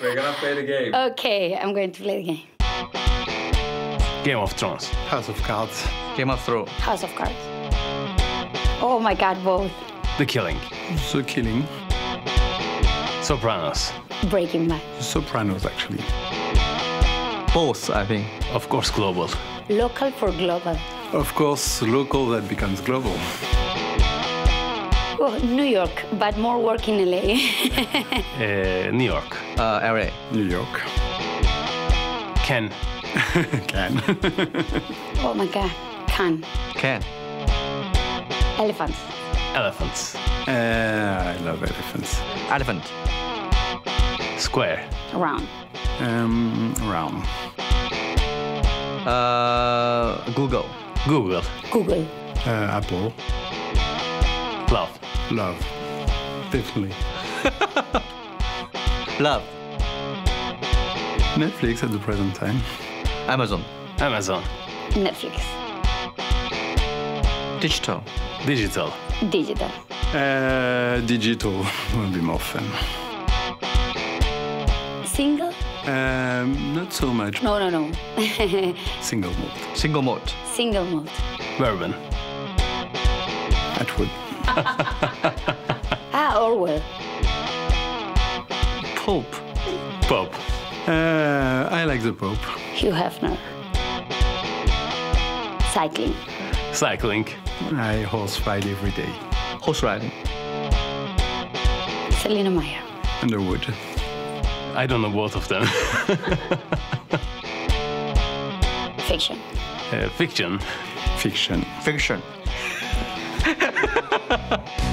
We're gonna play the game. Okay, I'm going to play the game. Game of Thrones. House of Cards. Game of Thrones. House of Cards. Oh my God, both. The Killing. The Killing. Sopranos. Breaking Bad. Sopranos, actually. Both, I think. Of course, Global. Local for global. Of course, local that becomes global. Oh, New York, but more work in LA. Uh, New York. Uh, LA. New York. Ken. Cannes. oh my God. Cannes. Cannes. Elephants. Elephants. uh, I love elephants. Elephant. Square. Round. Um, round. Uh, Google. Google. Google. Uh, Apple. Love. Love. Definitely. Love. Netflix at the present time. Amazon. Amazon. Netflix. Digital. Digital. Digital. Uh, digital will be more fun. Single? Um, not so much. No, no, no. Single malt. Single malt. Single malt. Bourbon. Atwood. Ah, Orwell. Pope. Pope. Uh, I like the Pope. Hugh Hefner. Cycling. Cycling. I horse ride every day. Horse riding. Selina Meyer. Underwood. I don't know both of them. Fiction. Uh, fiction. Fiction. Fiction. Ha ha ha!